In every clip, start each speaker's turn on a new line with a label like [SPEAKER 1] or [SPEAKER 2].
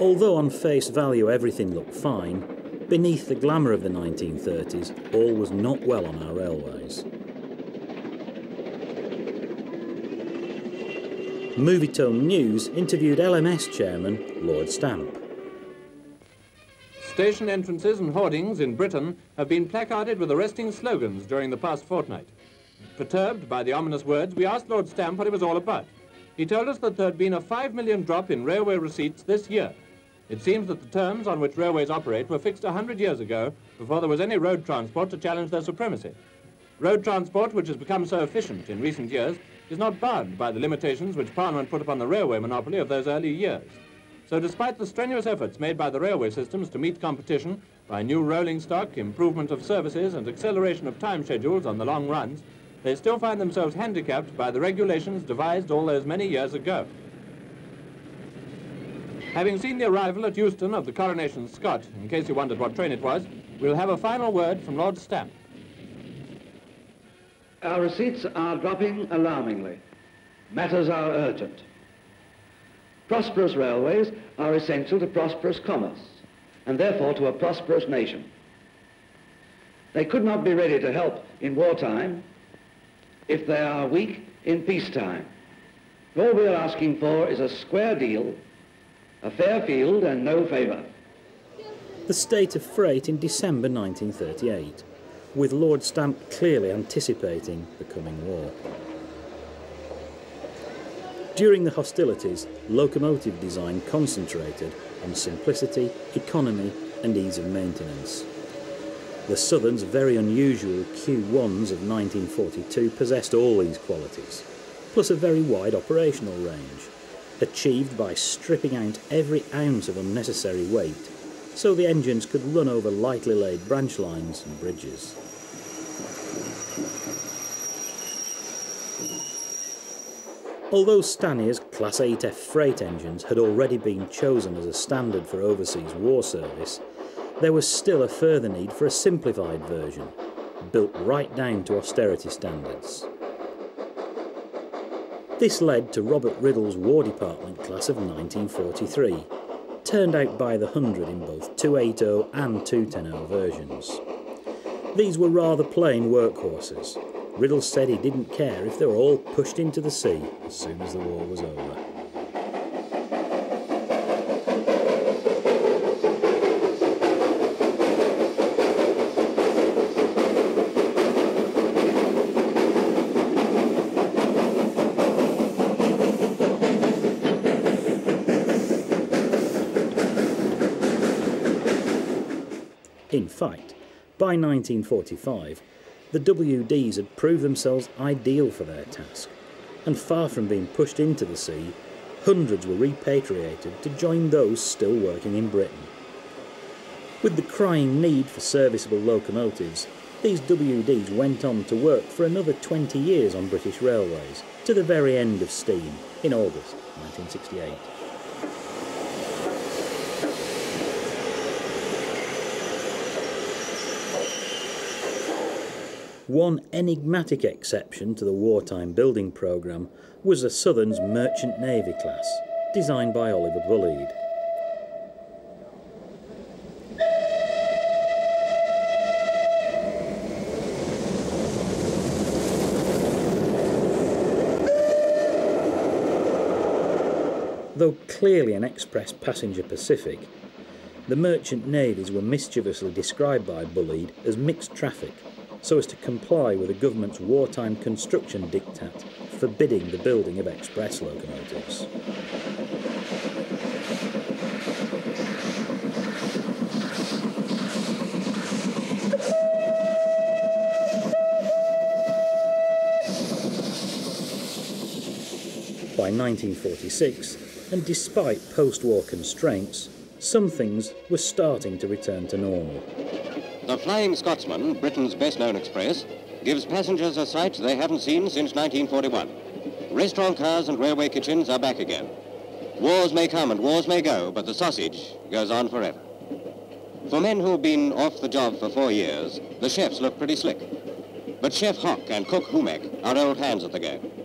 [SPEAKER 1] Although on face value everything looked fine, beneath the glamour of the 1930s, all was not well on our railways. Movietone News interviewed LMS chairman Lord Stamp.
[SPEAKER 2] Station entrances and hoardings in Britain have been placarded with arresting slogans during the past fortnight. Perturbed by the ominous words, we asked Lord Stamp what it was all about. He told us that there had been a five million drop in railway receipts this year. It seems that the terms on which railways operate were fixed a hundred years ago before there was any road transport to challenge their supremacy. Road transport, which has become so efficient in recent years, is not bound by the limitations which Parliament put upon the railway monopoly of those early years. So despite the strenuous efforts made by the railway systems to meet competition by new rolling stock, improvement of services and acceleration of time schedules on the long runs, they still find themselves handicapped by the regulations devised all those many years ago. Having seen the arrival at Euston of the Coronation Scot, in case you wondered what train it was, we'll have a final word from Lord Stamp.
[SPEAKER 3] Our receipts are dropping alarmingly. Matters are urgent. Prosperous railways are essential to prosperous commerce, and therefore to a prosperous nation. They could not be ready to help in wartime if they are weak in peacetime. All we are asking for is a square deal, a fair field and no favour.
[SPEAKER 1] The state of freight in December 1938, with Lord Stamp clearly anticipating the coming war. During the hostilities, locomotive design concentrated on simplicity, economy and ease of maintenance. The Southern's very unusual Q1s of 1942 possessed all these qualities, plus a very wide operational range, achieved by stripping out every ounce of unnecessary weight, so the engines could run over lightly laid branch lines and bridges. Although Stanier's Class 8F freight engines had already been chosen as a standard for overseas war service, there was still a further need for a simplified version, built right down to austerity standards. This led to Robert Riddles' War Department class of 1943, turned out by the 100 in both 2-8-0 and 2-10-0 versions. These were rather plain workhorses. Riddle said he didn't care if they were all pushed into the sea as soon as the war was over. Fact, by 1945, the WDs had proved themselves ideal for their task, and far from being pushed into the sea, hundreds were repatriated to join those still working in Britain. With the crying need for serviceable locomotives, these WDs went on to work for another 20 years on British railways, to the very end of steam, in August 1968. One enigmatic exception to the wartime building programme was the Southern's Merchant Navy class, designed by Oliver Bulleid. Though clearly an express passenger Pacific, the merchant navies were mischievously described by Bulleid as mixed traffic so as to comply with the government's wartime construction diktat forbidding the building of express locomotives. By 1946, and despite post-war constraints, some things were starting to return to normal.
[SPEAKER 4] The Flying Scotsman, Britain's best-known express, gives passengers a sight they haven't seen since 1941. Restaurant cars and railway kitchens are back again. Wars may come and wars may go, but the sausage goes on forever. For men who've been off the job for four years, the chefs look pretty slick. But Chef Hock and Cook Humek are old hands at the game.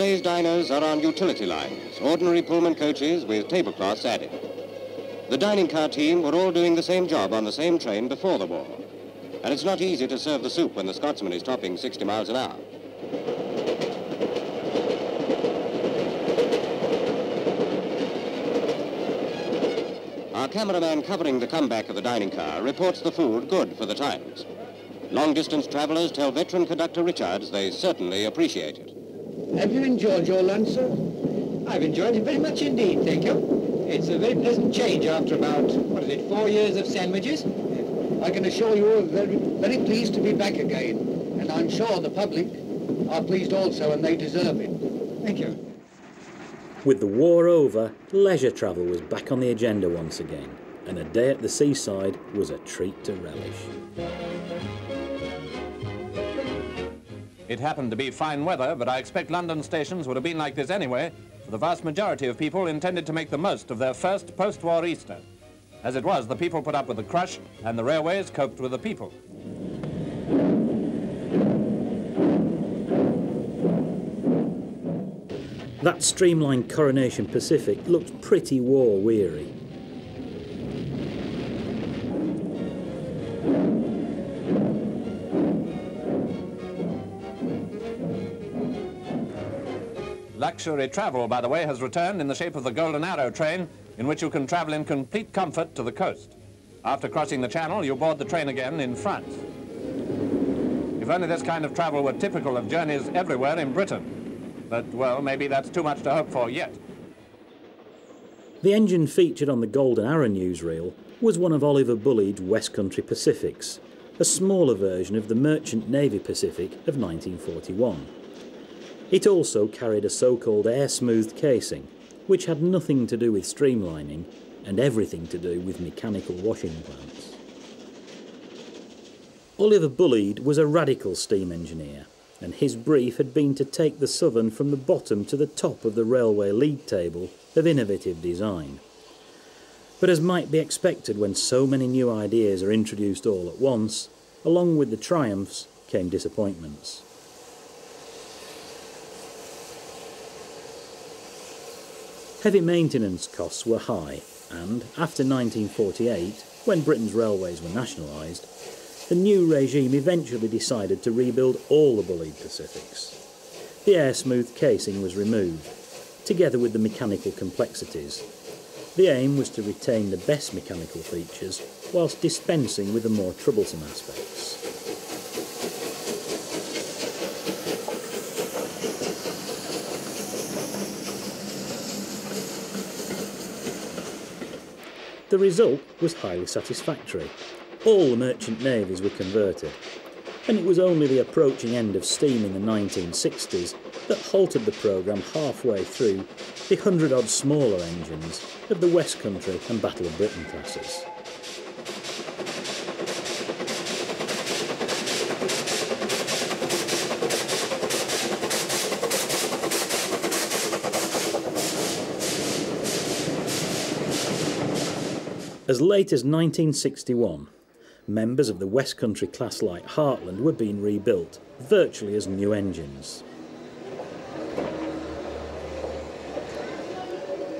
[SPEAKER 4] Railways diners are on utility lines, ordinary Pullman coaches with tablecloths added. The dining car team were all doing the same job on the same train before the war. And it's not easy to serve the soup when the Scotsman is topping 60 miles an hour. Our cameraman covering the comeback of the dining car reports the food good for the times. Long-distance travelers tell veteran conductor Richards they certainly appreciate it.
[SPEAKER 5] Have you enjoyed your lunch, sir?
[SPEAKER 6] I've enjoyed it very much indeed, thank you. It's a very pleasant change after about, what is it, four years of sandwiches?
[SPEAKER 5] I can assure you we're very, very pleased to be back again. And I'm sure the public are pleased also, and they deserve it.
[SPEAKER 6] Thank you.
[SPEAKER 1] With the war over, leisure travel was back on the agenda once again, and a day at the seaside was a treat to relish.
[SPEAKER 2] It happened to be fine weather, but I expect London stations would have been like this anyway, for the vast majority of people intended to make the most of their first post-war Easter. As it was, the people put up with the crush, and the railways coped with the people.
[SPEAKER 1] That streamlined Coronation Pacific looked pretty war-weary.
[SPEAKER 2] Luxury travel, by the way, has returned in the shape of the Golden Arrow train, in which you can travel in complete comfort to the coast. After crossing the Channel, you board the train again in France. If only this kind of travel were typical of journeys everywhere in Britain. But, well, maybe that's too much to hope for yet.
[SPEAKER 1] The engine featured on the Golden Arrow newsreel was one of Oliver Bulleid's West Country Pacifics, a smaller version of the Merchant Navy Pacific of 1941. It also carried a so-called air-smoothed casing, which had nothing to do with streamlining and everything to do with mechanical washing plants. Oliver Bulleid was a radical steam engineer, and his brief had been to take the Southern from the bottom to the top of the railway league table of innovative design. But as might be expected when so many new ideas are introduced all at once, along with the triumphs came disappointments. Heavy maintenance costs were high, and after 1948, when Britain's railways were nationalised, the new regime eventually decided to rebuild all the Bulleid Pacifics. The air smooth casing was removed, together with the mechanical complexities. The aim was to retain the best mechanical features whilst dispensing with the more troublesome aspects. The result was highly satisfactory. All the merchant navies were converted, and it was only the approaching end of steam in the 1960s that halted the programme halfway through the hundred odd smaller engines of the West Country and Battle of Britain classes. As late as 1961, members of the West Country class like Hartland were being rebuilt, virtually as new engines.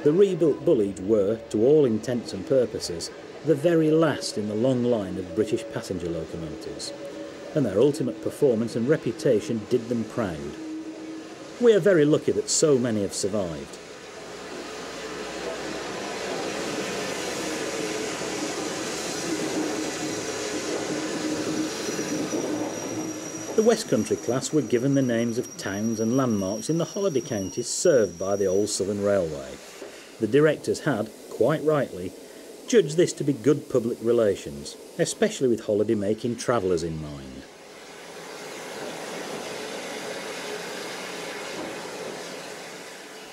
[SPEAKER 1] The rebuilt Bulleid were, to all intents and purposes, the very last in the long line of British passenger locomotives, and their ultimate performance and reputation did them proud. We are very lucky that so many have survived, The West Country class were given the names of towns and landmarks in the holiday counties served by the old Southern Railway. The directors had, quite rightly, judged this to be good public relations, especially with holiday making travellers in mind.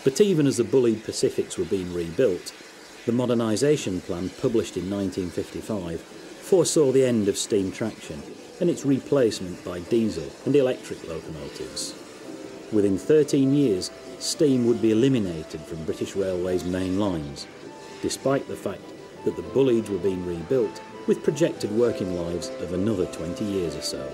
[SPEAKER 1] But even as the Bulleid Pacifics were being rebuilt, the modernisation plan published in 1955 foresaw the end of steam traction and its replacement by diesel and electric locomotives. Within 13 years, steam would be eliminated from British Railways main lines, despite the fact that the Bulleids were being rebuilt with projected working lives of another 20 years or so.